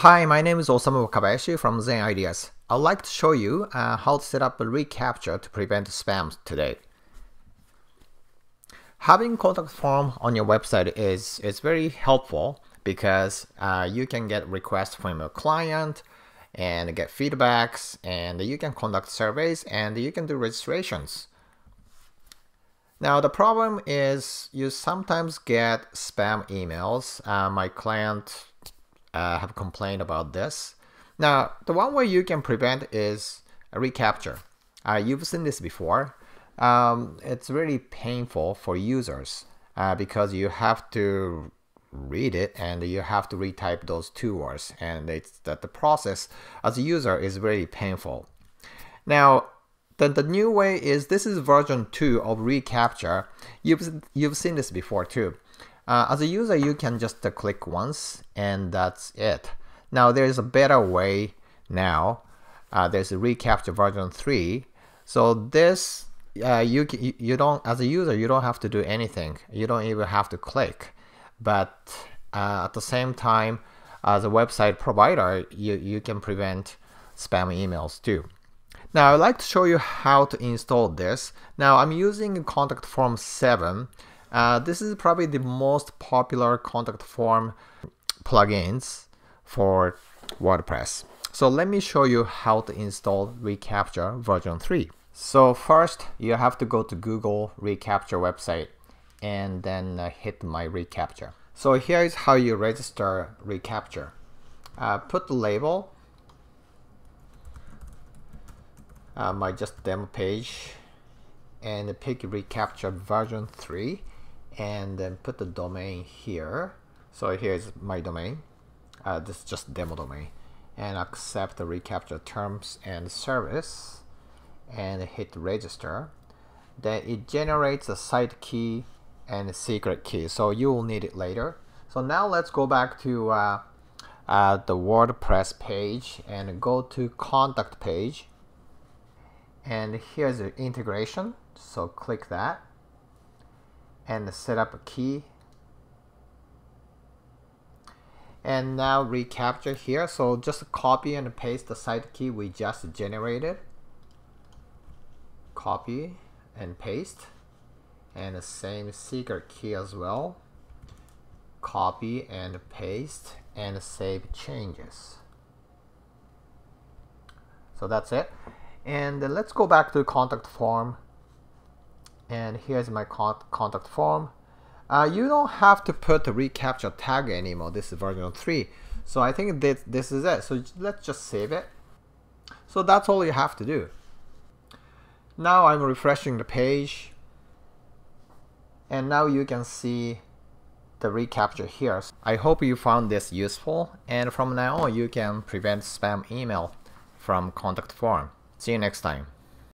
Hi, my name is Osamu Wakabayashi from Zen Ideas. I'd like to show you uh, how to set up a reCAPTCHA to prevent spam today. Having contact form on your website is, is very helpful because uh, you can get requests from your client and get feedbacks and you can conduct surveys and you can do registrations. Now the problem is you sometimes get spam emails. Uh, my client uh, have complained about this. Now, the one way you can prevent is a reCAPTCHA. Uh, you've seen this before. Um, it's really painful for users uh, because you have to read it and you have to retype those two words and it's that the process as a user is very painful. Now, the, the new way is this is version 2 of reCAPTCHA. You've, you've seen this before too. Uh, as a user, you can just uh, click once and that's it. Now there's a better way now. Uh, there's a reCAPTCHA version 3. So this, uh, you, you don't, as a user, you don't have to do anything. You don't even have to click. But uh, at the same time, as a website provider, you, you can prevent spam emails too. Now I'd like to show you how to install this. Now I'm using Contact Form 7 uh, this is probably the most popular contact form plugins for WordPress. So let me show you how to install reCAPTCHA version 3. So first you have to go to Google reCAPTCHA website and then uh, hit my reCAPTCHA. So here is how you register reCAPTCHA. Uh, put the label, uh, my just demo page, and pick reCAPTCHA version 3 and then put the domain here. So here's my domain. Uh, this is just demo domain. And accept the reCAPTCHA terms and service and hit register. Then it generates a site key and a secret key. So you will need it later. So now let's go back to uh, uh, the WordPress page and go to contact page. And here's the integration. So click that and set up a key. And now reCAPTCHA here. So just copy and paste the site key we just generated. Copy and paste. And the same secret key as well. Copy and paste and save changes. So that's it. And let's go back to the contact form and here's my con contact form. Uh, you don't have to put the reCAPTCHA tag anymore. This is version 3. So I think this, this is it. So let's just save it. So that's all you have to do. Now I'm refreshing the page. And now you can see the reCAPTCHA here. I hope you found this useful. And from now on, you can prevent spam email from contact form. See you next time.